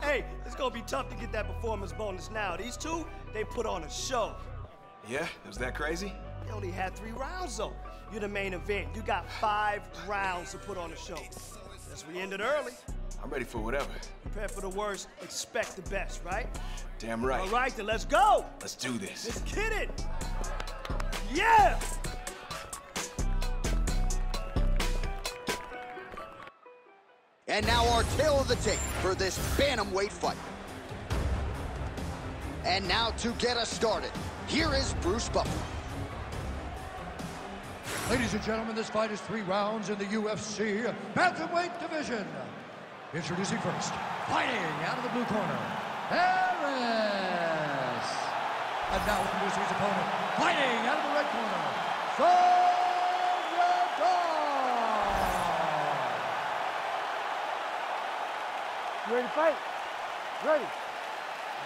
hey, it's gonna be tough to get that performance bonus now. These two, they put on a show. Yeah? Was that crazy? They only had three rounds though. You're the main event. You got five rounds to put on a show. Guess we ended early. I'm ready for whatever. Prepare for the worst, expect the best, right? Damn right. All right, then let's go. Let's do this. Let's get it. Yeah! And now our tale of the tape for this bantamweight fight. And now to get us started, here is Bruce Buffer. Ladies and gentlemen, this fight is three rounds in the UFC Bantamweight division. Introducing first, fighting out of the blue corner, Harris. And now introducing his opponent, fighting out of the red corner, Sonya Ready to fight? Ready.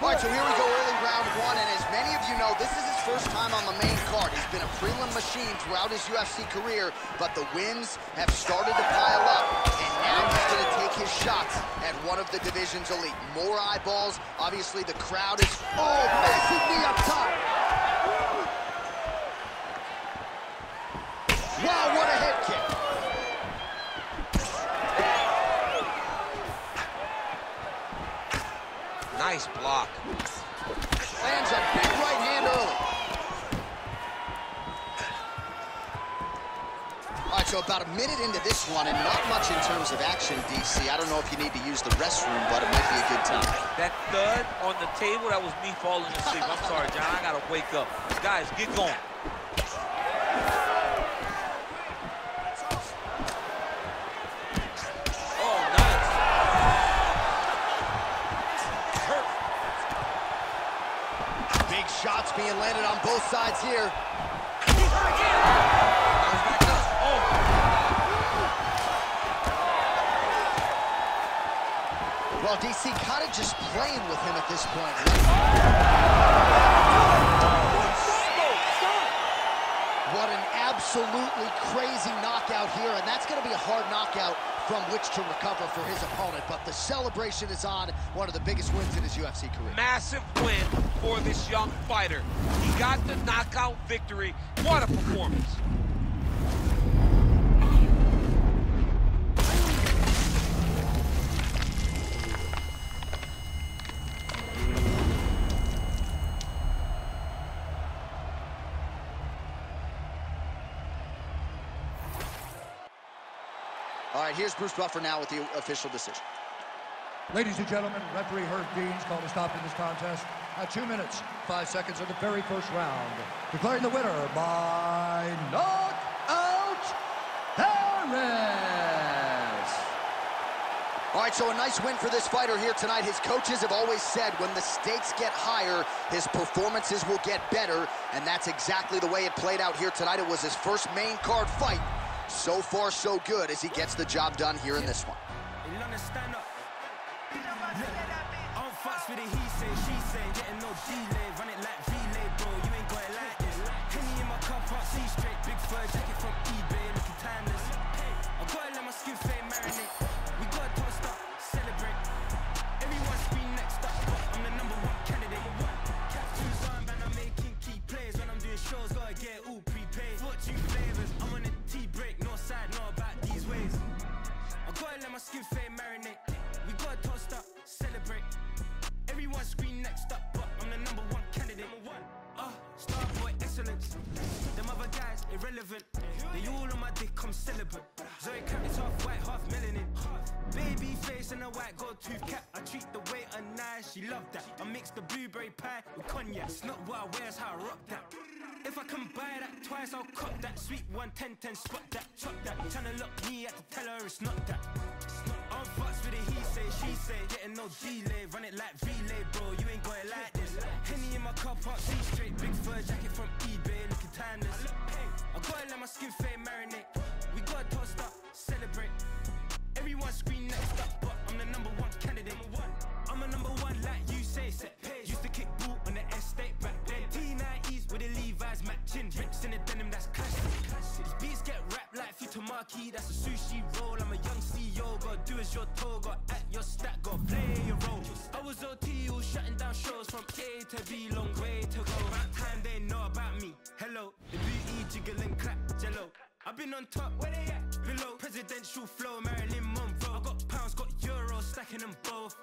All right, so here we go, early round one, and as many of you know, this is his first time on the main card. He's been a prelim machine throughout his UFC career, but the wins have started to pile up, and now he's going to take his shots at one of the division's elite. More eyeballs, obviously the crowd is, oh, massive knee up top. Wow, what a head kick. Nice block. Lands a big right hand early. All right, so about a minute into this one, and not much in terms of action, DC. I don't know if you need to use the restroom, but it might be a good time. That thud on the table, that was me falling asleep. I'm sorry, John. I gotta wake up. Guys, get going. Here. Well, DC kind of just playing with him at this point. What an absolutely crazy knockout here, and that's going to be a hard knockout from which to recover for his opponent. But the celebration is on, one of the biggest wins in his UFC career. Massive win for this young fighter. He got the knockout victory. What a performance. All right, here's Bruce Buffer now with the official decision. Ladies and gentlemen, referee Herb Deans called a stop to this contest at two minutes, five seconds of the very first round, declaring the winner by knockout, Harris. All right, so a nice win for this fighter here tonight. His coaches have always said when the stakes get higher, his performances will get better, and that's exactly the way it played out here tonight. It was his first main card fight. So far, so good as he gets the job done here in this one. Fucks with the he say, she say, getting no delay, run it like relay, bro. You ain't got it like this. Henny in my car park, see straight, big fur jacket from eBay, looking timeless. I gotta let my skin fade marinate. We gotta toast up, celebrate. Everyone scream next up, but I'm the number one candidate. Tattoos on, man, I'm making key plays when I'm doing shows. Gotta get all prepaid. Fortune flavors, I'm on a tea break, no side, no about these ways. I gotta let my skin fade marinate. We gotta toast up, celebrate. Everyone scream next up, irrelevant. They all on my dick, I'm celibate. Zoe Cat is half white, half melanin. Baby face and a white gold tooth cap. I treat the waiter nice, she love that. I mix the blueberry pie with cognac. It's not what I wear, it's how I rock that. If I can buy that twice, I'll cop that. Sweet 110, 10, spot that, chop that. Tryna look me at the tell her it's not that. I'm fucks with the he say, she say, getting no delay, run it like relay, bro. You ain't it like this. Henny in my car park, see straight, big fur jacket from eBay, looking timeless. Gotta let my skin fade marinate. We gotta toast up, celebrate. Everyone scream next up, but I'm the number one candidate. I'm a number one, like you say, set pace. Used to kick boot on the estate back then. T90s with the Levi's matching. Rips in the denim, that's classic. Tomatoes. marquee, that's a sushi roll. I'm a young CEO, gotta do as you're told, got act your stack, gotta play your role. I was OT, all shutting down shows from A to B, long way to go. About time they know about me. Hello, the booty jiggle and clap, jello. I've been on top, where they at? Below presidential flow, Marilyn Monroe. I got pounds, got euros, stacking them both.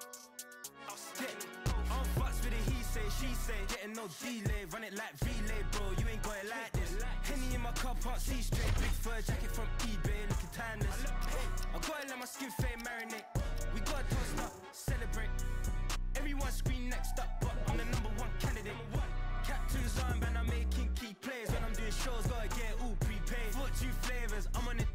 Yeah. On fucks with the he say, she say, getting no delay, run it like relay, bro. You ain't got it like this. Henny in my car, can't see straight. Big fur jacket from eBay, looking timeless. I gotta let my skin fade marinate. We gotta toast up, celebrate. Everyone scream next up, but I'm the number one candidate. Captain's arm, and I'm making key plays when I'm doing shows. Gotta get all prepaid. Fortune flavors, I'm on a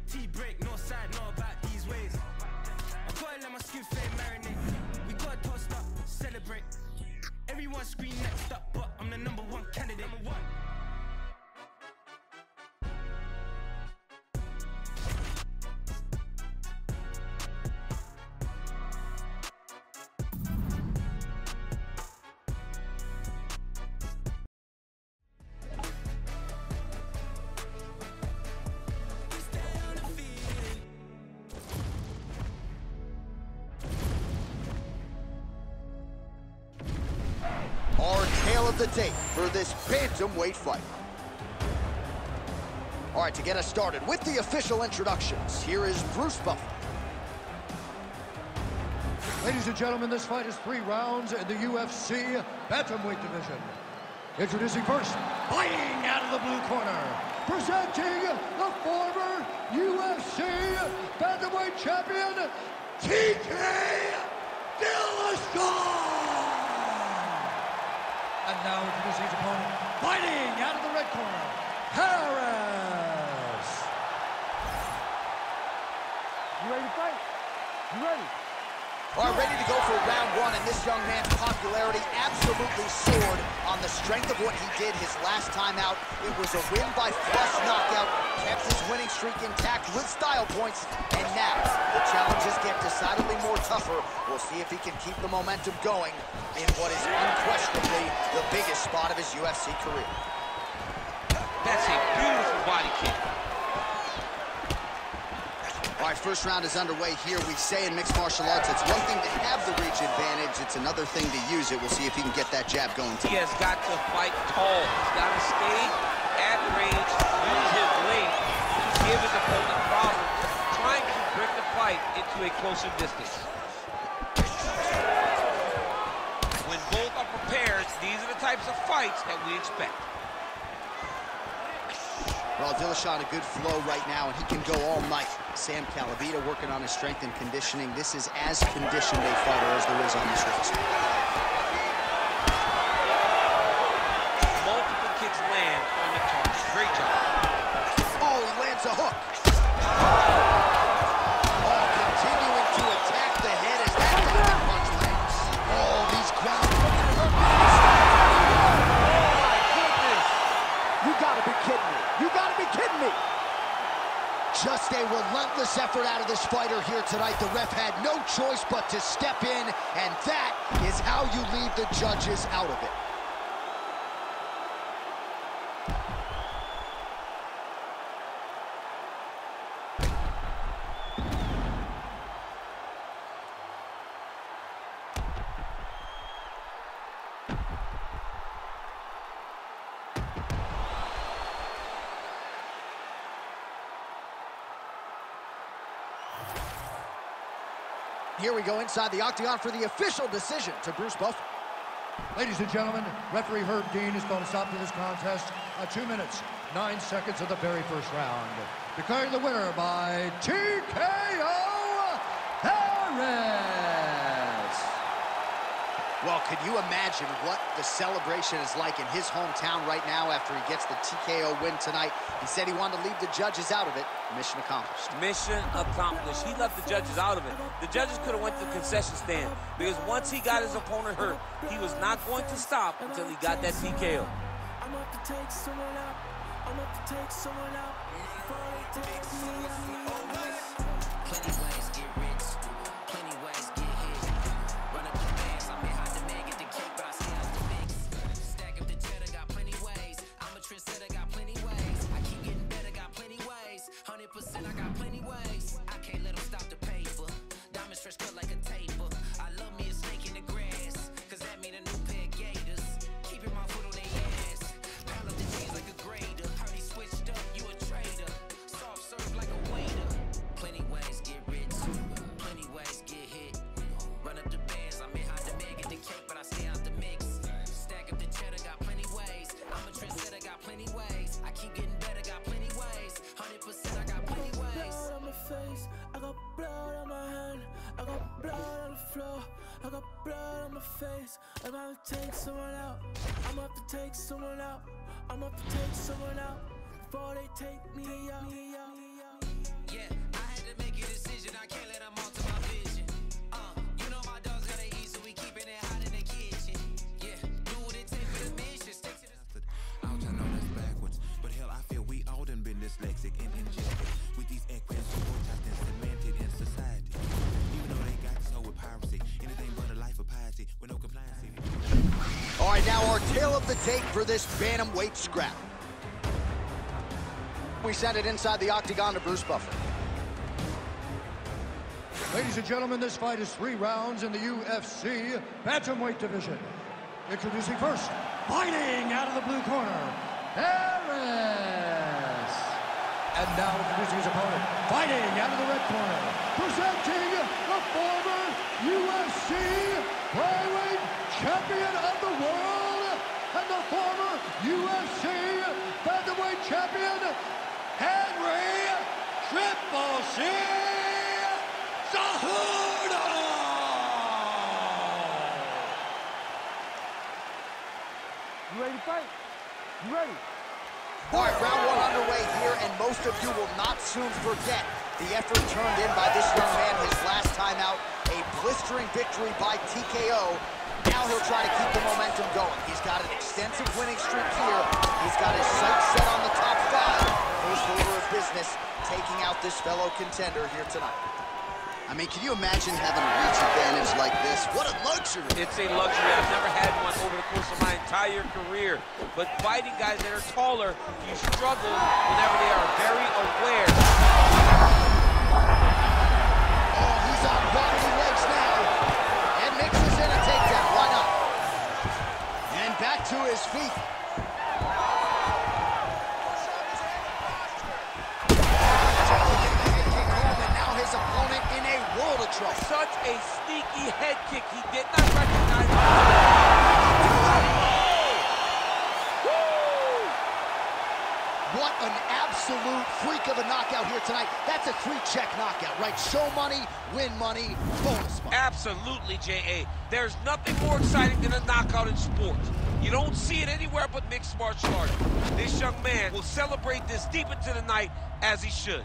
Of the tape for this bantamweight fight. All right, to get us started with the official introductions, here is Bruce Buffer. Ladies and gentlemen, this fight is three rounds in the UFC Bantamweight division. Introducing first, fighting out of the blue corner, presenting the former UFC Bantamweight champion, TJ Dillashaw! And now introducing his opponent, fighting out of the red corner, Harris! You ready to fight? You ready? Right, ready to go for round one, and this young man's popularity absolutely soared on the strength of what he did his last time out. It was a win by flush knockout, kept his winning streak intact with style points, and now the challenges get decidedly more tougher. We'll see if he can keep the momentum going in what is unquestionably the biggest spot of his UFC career. That's a beautiful body kick. All right, first round is underway here. We say in mixed martial arts, it's one thing to have the reach advantage. It's another thing to use it. We'll see if he can get that jab going. He has got to fight tall. He's got to stay at range, use his length to give his opponent problems, trying to bring the fight into a closer distance. When both are prepared, these are the types of fights that we expect. Well, Dillashaw a good flow right now, and he can go all night. Sam Calavitta working on his strength and conditioning. This is as conditioned a fighter as there is on this roster. To step in, and that is how you leave the judges out of it. Here we go inside the octagon for the official decision to Bruce Buffer. Ladies and gentlemen, referee Herb Dean is going to stop to this contest at two minutes, nine seconds of the very first round. Declaring the winner by TKO Harris. Well, could you imagine what the celebration is like in his hometown right now after he gets the TKO win tonight? He said he wanted to leave the judges out of it. Mission accomplished. Mission accomplished. He left the judges out of it. The judges could have went to the concession stand because once he got his opponent hurt, he was not going to stop until he got that TKO. I'm up to take someone out. I'm up to take someone out. Got blood on my hand, I got blood on the floor, I got blood on my face. I'm about to take someone out, I'm about to take someone out, I'm about to take someone out before they take me out. Yeah, our of the tape for this bantamweight scrap. We send it inside the octagon to Bruce Buffer. Ladies and gentlemen, this fight is three rounds in the UFC Bantamweight division. Introducing first, fighting out of the blue corner, Harris. And now introducing his opponent, fighting out of the red corner, presenting the former UFC flyweight champion of the world and the former UFC bantamweight champion, Henry Triple C. You ready to fight? You ready? All right, round one underway here, and most of you will not soon forget the effort turned in by this young man his last time out, a blistering victory by TKO. Now he'll try to keep the momentum going. He's got an extensive winning streak here. He's got his sights set on the top five. First order of business, taking out this fellow contender here tonight. I mean, can you imagine having a reach advantage like this? What a luxury. It's a luxury. I've never had one over the course of my entire career. But fighting guys that are taller, you struggle whenever they are very aware. Oh, he's on wobbly legs now. And mixes in a takedown. Why not? And back to his feet. Such a sneaky head kick. He did not recognize What an absolute freak of a knockout here tonight. That's a three-check knockout, right? Show money, win money, bonus money. Absolutely, J.A. There's nothing more exciting than a knockout in sports. You don't see it anywhere but mixed martial arts. This young man will celebrate this deep into the night as he should.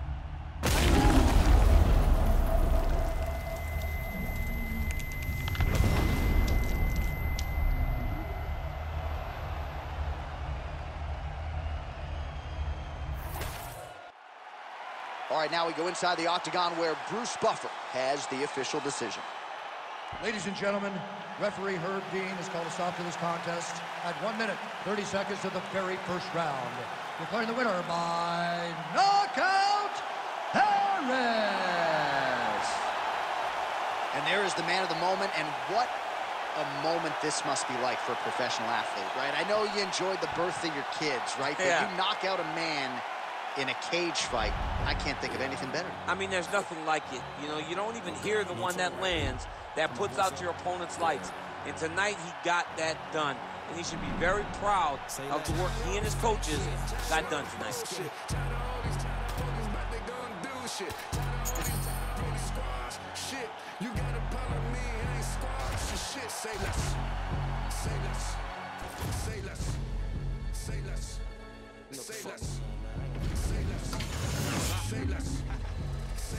All right, now we go inside the octagon where Bruce Buffer has the official decision. Ladies and gentlemen, referee Herb Dean has called a stop to this contest at 1 minute, 30 seconds of the very first round. Declaring the winner by knockout, Harris. And there is the man of the moment, and what a moment this must be like for a professional athlete, right? I know you enjoyed the birth of your kids, right? But Yeah. you knock out a man in a cage fight, I can't think of anything better. I mean, there's nothing like it. You know, you don't even hear the one that lands that puts out your opponent's lights. And tonight he got that done. And he should be very proud of the work he and his coaches got done tonight. You got a problem me, it ain't squash. Shit, say less. Say less. Say less. Say less. Say less. Say less. Say.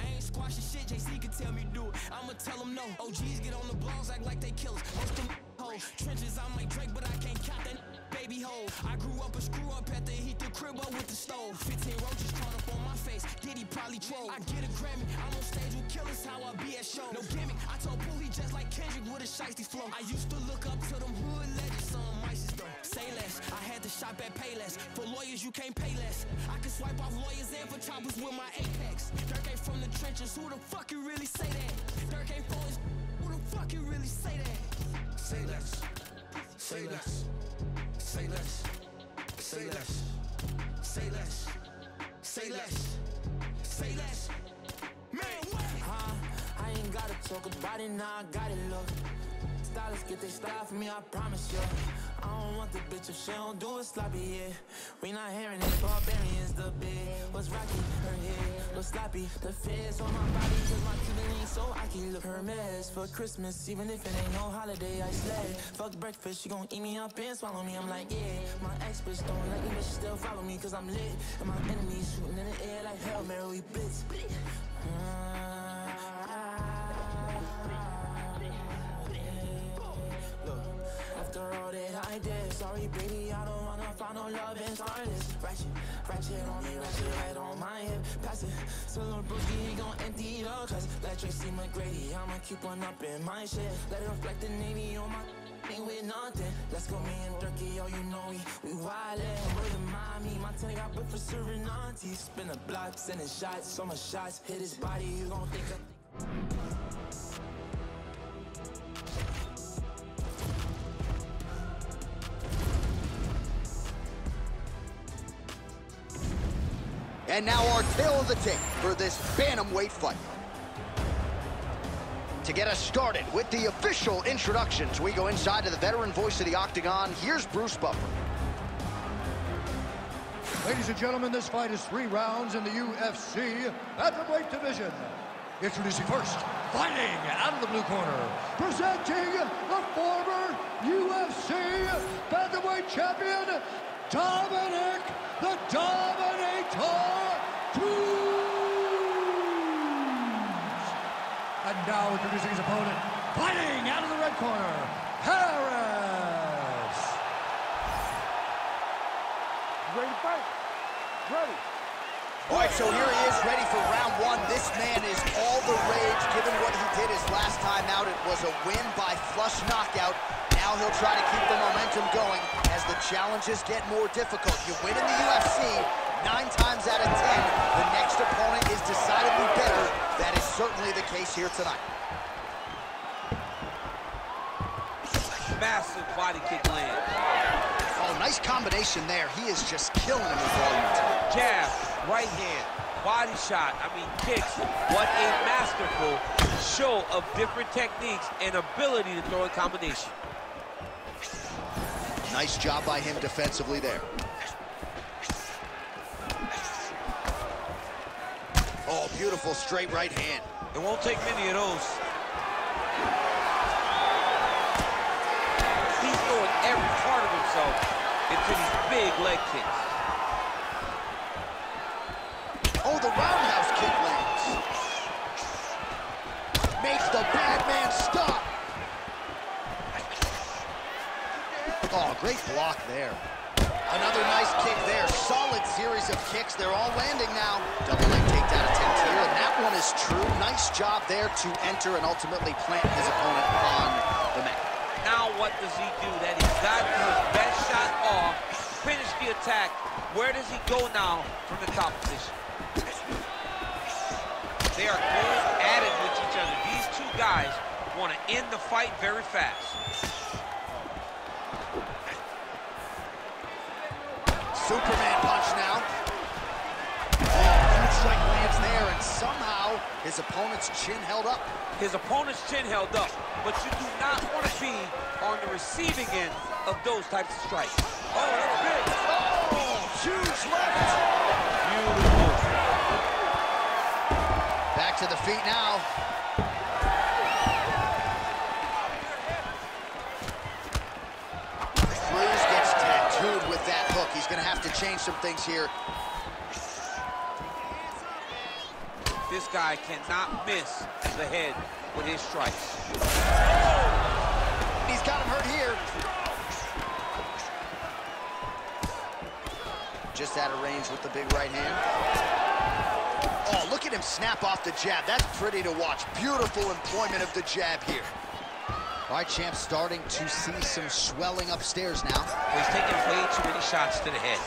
I ain't squashing shit, JC can tell me do it. I'ma tell them no. OGs get on the blogs, act like they killers. Most them hoes. Trenches, I'm like Drake, but I can't count that baby hole. I grew up a screw up at the heat the crib up with the stove. 15 roaches caught up on my face. Diddy probably troll. I get a Grammy. I'm on stage with killers, how I be at shows. No gimmick. I told Pooh just like Kendrick with a shiesty flow. I used to look up to them hood legends, some mices though. Say less. I had to shop at Payless. For lawyers, you can't pay less. I can swipe off lawyers and for choppers with my Apex. Dirk ain't from the trenches. Who the fuck you really say that? Dirk ain't for his. Who the fuck you really say that? Say less. Say less. Say less. Say less. Say less. Say less. Say less. Man, what? Huh? I ain't gotta talk about it now, I got it, look. Stylists get their style from me, I promise you. Don't want the bitch if she don't do it sloppy, yeah. We not hearing it, barbarians the big. What's rocky, her head, look sloppy. The feds on my body, cause my ain't so I can look her mess for Christmas, even if it ain't no holiday, I slay. Fuck breakfast, she gon' eat me up and swallow me, I'm like, yeah. My ex bitch don't like me, but she still follow me, cause I'm lit. And my enemies shooting in the air like hell, Mary, we blitz. Look, uh, after all that I did, sorry baby, I don't wanna find no love in starless. Ratchet, ratchet on me, ratchet right on my hip. Pass it, so little brookie, he gon' empty the class. Like Tracy McGrady, I'ma keep one up in my shit. Let it reflect the navy on my ain't with nothing. Let's go, me and Durkee, oh, you know we, we wildin'. With the mommy, my tenant got booked for serving aunties. Spin the block, sending shots, so much shots. Hit his body, you gon' think. And now our tale of the tape for this bantamweight fight. To get us started with the official introductions, we go inside to the veteran voice of the Octagon. Here's Bruce Buffer. Ladies and gentlemen, this fight is three rounds in the UFC Bantamweight division. Introducing first, fighting out of the blue corner, presenting the former UFC Bantamweight champion, Dominick the Dominator Cruz. And now introducing his opponent, fighting out of the red corner, Harris. Ready to fight? Ready. All right, so here he is, ready for round one. This man is all the rage, given what he did his last time out. It was a win by flush knockout. Now he'll try to keep the momentum going as the challenges get more difficult. You win in the UFC, nine times out of ten, the next opponent is decidedly better. That is certainly the case here tonight. Massive body kick land. Oh, nice combination there. He is just killing him with volume. Jab, right hand, body shot, I mean kicks. What a masterful show of different techniques and ability to throw in combination. Nice job by him defensively there. Oh, beautiful straight right hand. It won't take many of those. He's throwing every part of himself into these big leg kicks. Oh, the roundhouse kick lands. Makes the bad man stop. Oh, great block there. Another nice kick there. Solid series of kicks. They're all landing now. Double leg takedown attempt here, and that one is true. Nice job there to enter and ultimately plant his opponent on the mat. Now what does he do? That he's gotten his best shot off, finish the attack. Where does he go now from the top position? They are going at it with each other. These two guys want to end the fight very fast. Superman punch now. Huge strike lands there, and somehow his opponent's chin held up. His opponent's chin held up, but you do not want to be on the receiving end of those types of strikes. Oh, that's big. Oh, huge left. Beautiful. Back to the feet now. Going to have to change some things here. This guy cannot miss the head with his strikes. He's got him hurt here. Just out of range with the big right hand. Oh, look at him snap off the jab. That's pretty to watch. Beautiful employment of the jab here. All right, champ, starting to see some swelling upstairs now. He's taking way too many shots to the head.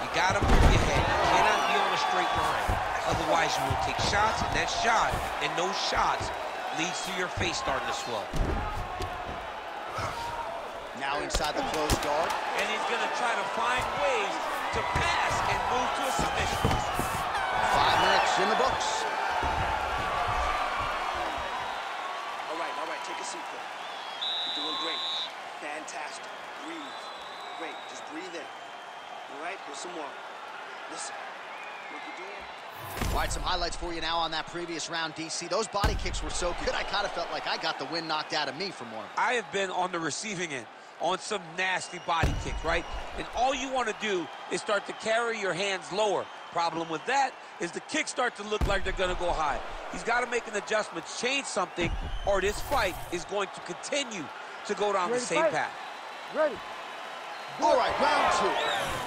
You got to move your head. You cannot be on a straight line. Otherwise, you will take shots, and that shot and those shots leads to your face starting to swell. Now inside the closed guard. And he's going to try to find ways to pass and move to a submission. Five minutes in the books. All right, all right, take a seat, Phil. You're doing great. Fantastic. Breathe. some more. Listen, what you doing? All right, some highlights for you now on that previous round, DC. Those body kicks were so good, I kind of felt like I got the wind knocked out of me from one of them. I have been on the receiving end on some nasty body kicks, right? And all you want to do is start to carry your hands lower. Problem with that is the kicks start to look like they're going to go high. He's got to make an adjustment, change something, or this fight is going to continue to go down Ready the same fight? path. Ready. All right, round two.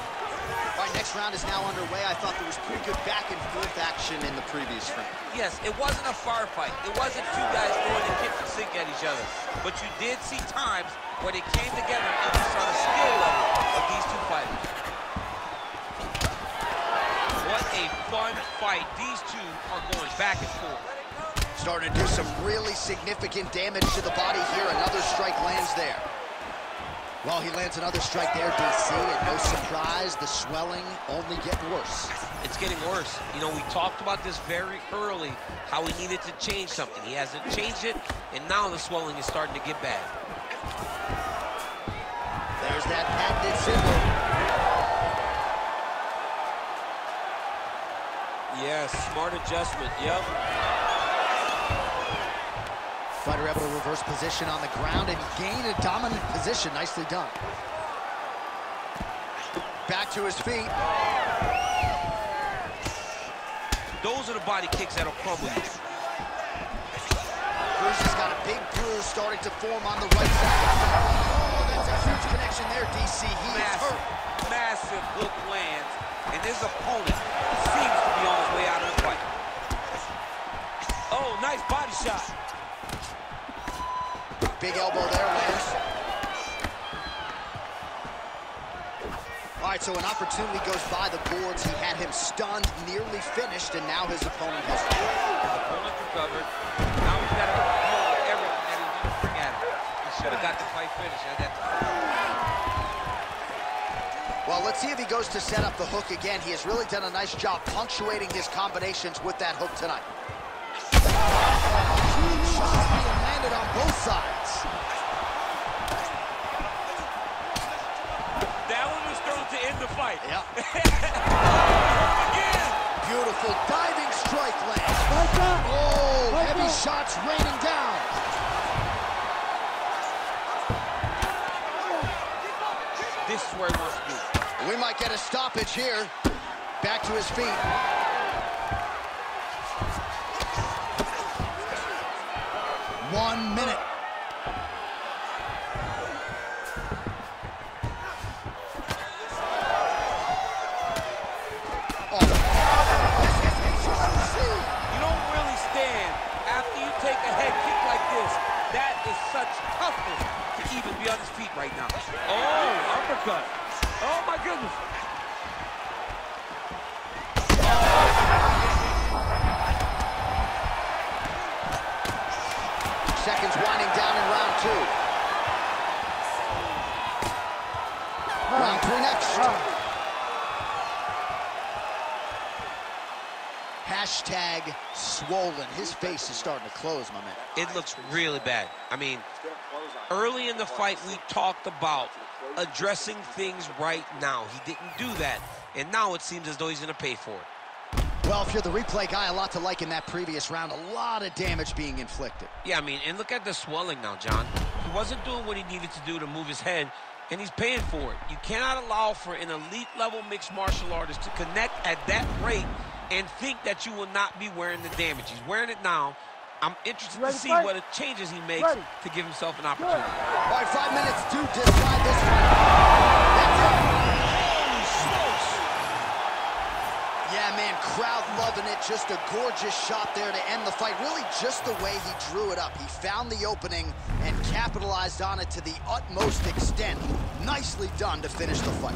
Right, next round is now underway. I thought there was pretty good back and forth action in the previous round. Yes, it wasn't a firefight. It wasn't two guys throwing the and sink at each other. But you did see times where they came together and you saw the skill level of these two fighters. What a fun fight. These two are going back and forth. Starting to do some really significant damage to the body here. Another strike lands there. Well, he lands another strike there, DC, and no surprise, the swelling only getting worse. It's getting worse. You know, we talked about this very early, how he needed to change something. He hasn't changed it, and now the swelling is starting to get bad. There's that patented symbol. Yes, smart adjustment. Yep. Fighter able to reverse position on the ground and gain a dominant position. Nicely done. Back to his feet. Those are the body kicks that'll crumble you. Cruz has got a big bruise starting to form on the right side. Oh, that's a huge connection there, DC. He is hurt. massive hook lands, and his opponent seems to be on his way out of the fight. Oh, nice body shot. Big elbow there, Lance. All right, so an opportunity goes by the boards. He had him stunned, nearly finished, and now his opponent has... Opponent recovered. Now he's got to with everything that he didn't bring at him. He should have got the fight finished. Had that Well, let's see if he goes to set up the hook again. He has really done a nice job punctuating his combinations with that hook tonight. Shots being landed on both sides. End. Yep. Again. Beautiful diving strike lands. Oh, heavy shots raining down. This is where he wants to be. We might get a stoppage here. Back to his feet. One minute. You don't really stand after you take a head kick like this. That is such toughness to even be on his feet right now. Oh, uppercut. Oh, my goodness. Seconds winding down in round two. Round three next. Hashtag swollen. His is starting to close, my man. It looks really bad. I mean, early in the fight, we talked about addressing things right now. He didn't do that, and now it seems as though he's going to pay for it. Well, if you're the replay guy, a lot to like in that previous round. A lot of damage being inflicted. Yeah, I mean, and look at the swelling now, John. He wasn't doing what he needed to do to move his head, and he's paying for it. You cannot allow for an elite level mixed martial artist to connect at that rate and think that you will not be wearing the damage. He's wearing it now. I'm interested to see fight? what changes he makes Ready. to give himself an opportunity. All right, five minutes to decide this one. That's it. Holy smokes. Yeah, man, crowd loving it. Just a gorgeous shot there to end the fight. Really just the way he drew it up. He found the opening and capitalized on it to the utmost extent. Nicely done to finish the fight.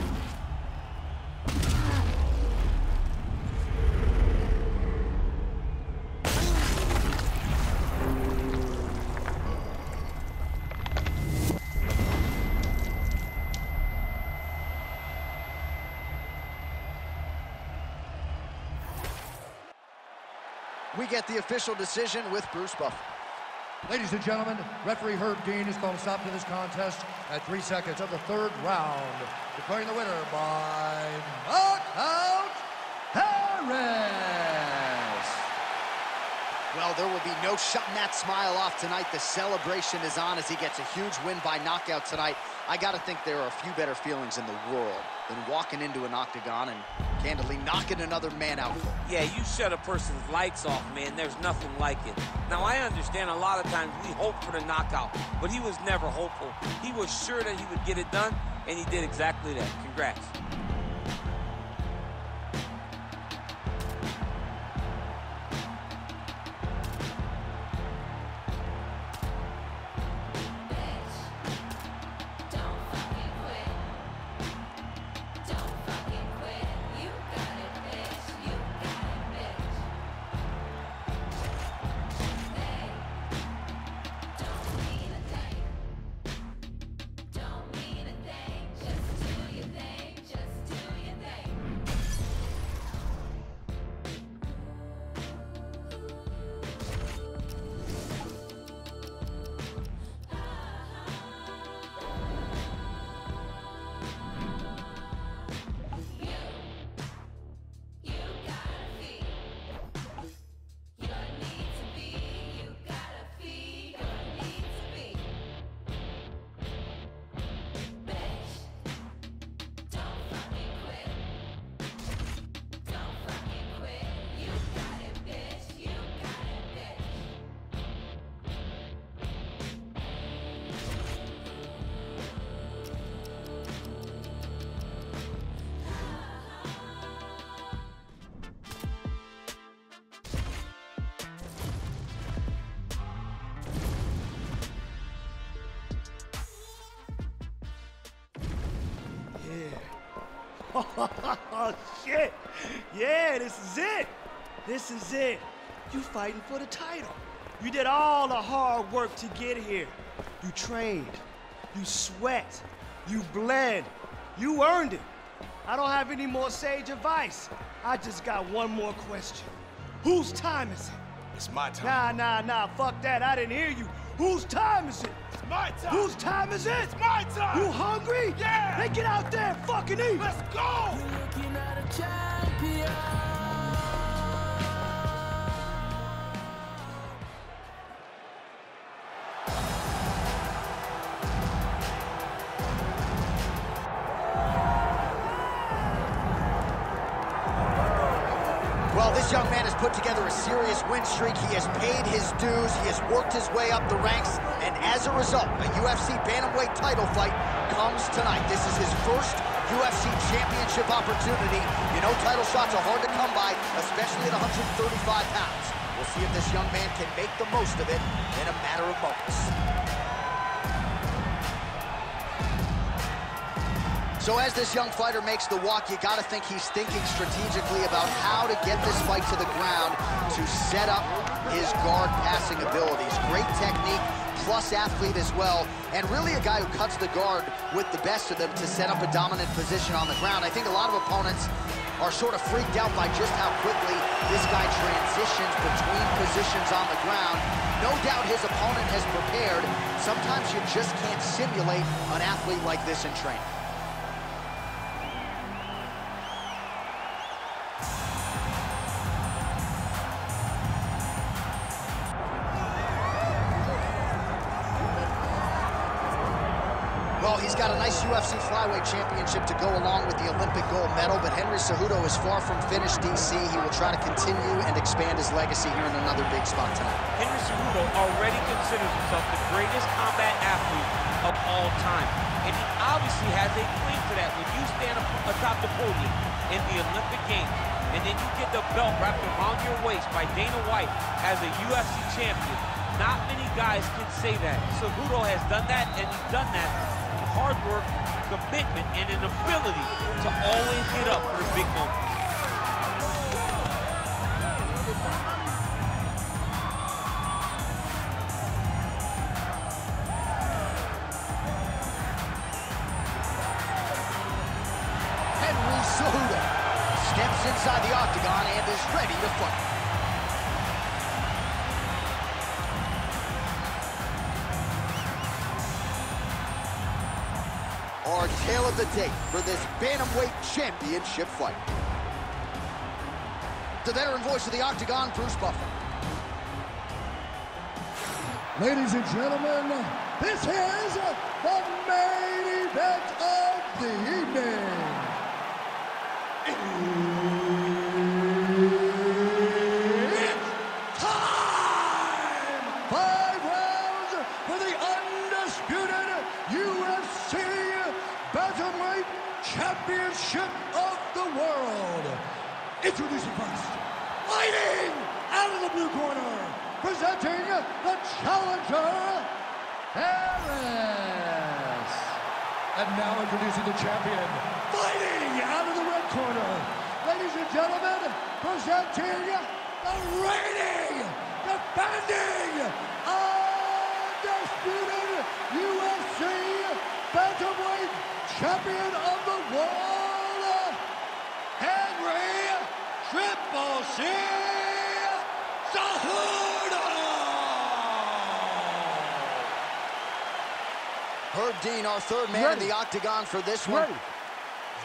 Get the official decision with Bruce Buffer. Ladies and gentlemen, referee Herb Dean is going to stop to this contest at three seconds of the third round, declaring the winner by knockout Harris. Well, there will be no shutting that smile off tonight. The celebration is on as he gets a huge win by knockout tonight. I got to think there are a few better feelings in the world than walking into an octagon and candidly knocking another man out. Yeah, you shut a person's lights off, man. There's nothing like it. Now, I understand a lot of times we hope for the knockout, but he was never hopeful. He was sure that he would get it done, and he did exactly that. Congrats. Oh, shit. Yeah, this is it. This is it. You fighting for the title. You did all the hard work to get here. You trained. You sweat. You bled. You earned it. I don't have any more sage advice. I just got one more question. Whose time is it? It's my time. Nah, nah, nah. Fuck that. I didn't hear you. Whose time is it? My time. Whose time is it? It's my time. You hungry? Yeah. Then get out there and fucking eat. Let's go. Well, this young man has put together a serious win streak. He has paid his dues. He has worked his way up the ranks. And as a result, a UFC bantamweight title fight comes tonight. This is his first UFC championship opportunity. You know title shots are hard to come by, especially at 135 pounds. We'll see if this young man can make the most of it in a matter of moments. So as this young fighter makes the walk, you gotta think he's thinking strategically about how to get this fight to the ground to set up his guard passing abilities. Great technique, plus athlete as well, and really a guy who cuts the guard with the best of them to set up a dominant position on the ground. I think a lot of opponents are sort of freaked out by just how quickly this guy transitions between positions on the ground. No doubt his opponent has prepared. Sometimes you just can't simulate an athlete like this in training. UFC flyweight championship to go along with the Olympic gold medal, but Henry Cejudo is far from finished, DC. He will try to continue and expand his legacy here in another big spot tonight. Henry Cejudo already considers himself the greatest combat athlete of all time. And he obviously has a claim to that when you stand atop the podium in the Olympic Games and then you get the belt wrapped around your waist by Dana White as a UFC champion. Not many guys can say that. Cejudo has done that, and he's done that hard work, commitment, and an ability to always get up for the big moments. Bantamweight championship fight. The veteran voice of the Octagon, Bruce Buffer. Ladies and gentlemen, this is the main event of the evening. It's time! For the undisputed UFC Bantamweight Championship the. Introducing first, fighting out of the blue corner, presenting the challenger, Harris. And now introducing the champion, fighting out of the red corner. Ladies and gentlemen, presenting the reigning, defending, undisputed UFC Bantamweight Champion of the World, Henry Triple C Cejudo! Herb Dean, our third man in the octagon for this one. Ready.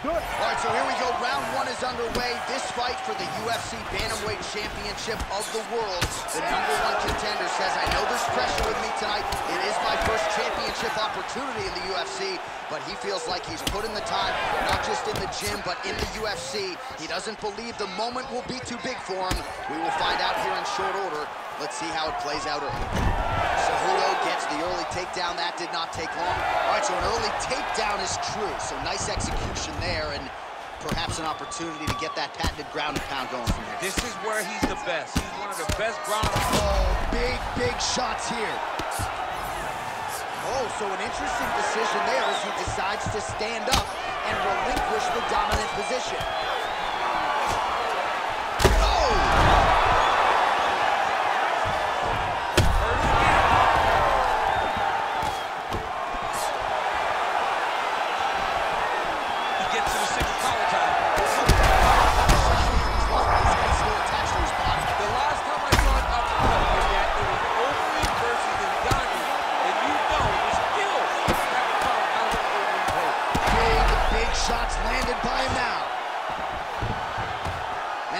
Good. All right, so here we go. Round one is underway. This fight for the UFC Bantamweight Championship of the world. The number one contender says, I know there's pressure with me tonight. It is my first championship opportunity in the UFC, but he feels like he's put in the time, not just in the gym, but in the UFC. He doesn't believe the moment will be too big for him. We will find out here in short order. Let's see how it plays out early. Gets the early takedown. That did not take long. All right, so an early takedown is true. So nice execution there and perhaps an opportunity to get that patented ground and pound going from here. This is where he's the best. He's one of the best ground. Oh, big, big shots here. Oh, so an interesting decision there as he decides to stand up and relinquish the dominant position.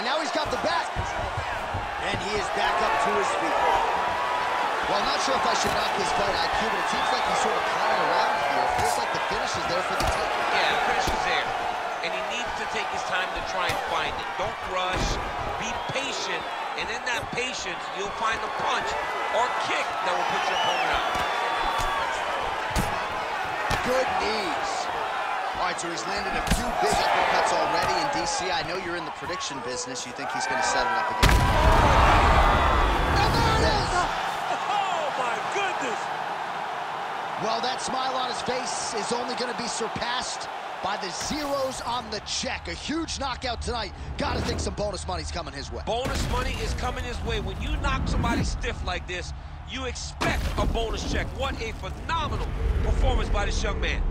Now he's got the back. And he is back up to his feet. Well, I'm not sure if I should knock his fight IQ, but it seems like he's sort of playing around here. It feels like the finish is there for the taking. Yeah, the finish is there. And he needs to take his time to try and find it. Don't rush. Be patient. And in that patience, you'll find a punch or kick that will put your opponent out. Good knees. All right, so he's landed a few big uppercuts already. in DC, I know you're in the prediction business. You think he's going to set it up again? And there it is! Oh, my goodness! Well, that smile on his face is only going to be surpassed by the zeros on the check. A huge knockout tonight. Got to think some bonus money's coming his way. Bonus money is coming his way. When you knock somebody stiff like this, you expect a bonus check. What a phenomenal performance by this young man.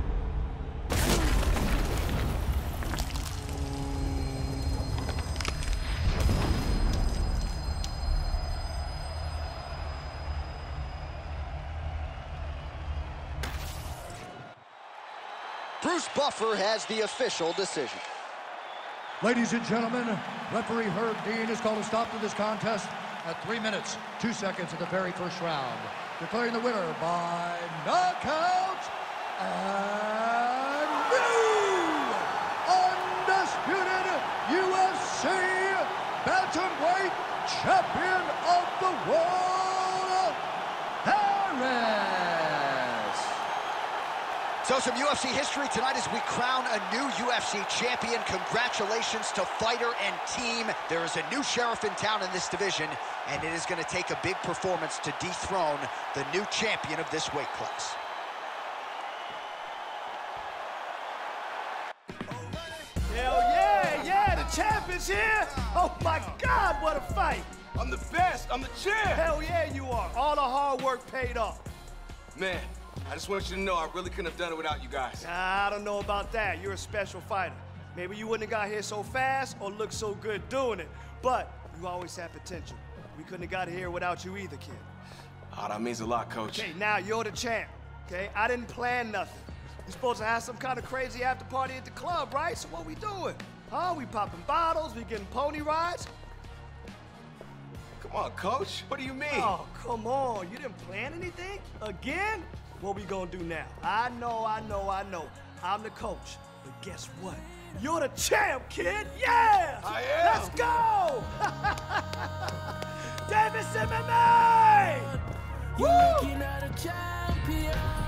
Bruce Buffer has the official decision. Ladies and gentlemen, referee Herb Dean has called a stop to this contest at three minutes, two seconds of the very first round. Declaring the winner by knockout and new undisputed UFC Bantamweight Champion of the World, Harris. So some UFC history tonight as we crown a new UFC champion. Congratulations to fighter and team. There is a new sheriff in town in this division, and it is going to take a big performance to dethrone the new champion of this weight class. Hell yeah, yeah, the champ is here. Oh my God, what a fight. I'm the best. I'm the champ. Hell yeah, you are. All the hard work paid off. Man, I just want you to know I really couldn't have done it without you guys. I don't know about that. You're a special fighter. Maybe you wouldn't have got here so fast or looked so good doing it, but you always had potential. We couldn't have got here without you either, kid. Oh, that means a lot, coach. Okay, now you're the champ. Okay, I didn't plan nothing. You supposed to have some kind of crazy after party at the club, right? So what we doing? Huh? We popping bottles, we getting pony rides? Come on, coach. What do you mean? Oh, come on. You didn't plan anything? Again? What we gonna do now? I know, I know, I know. I'm the coach. But guess what? You're the champ, kid! Yeah! I am! Let's go! Davis MMA! You looking at a champion.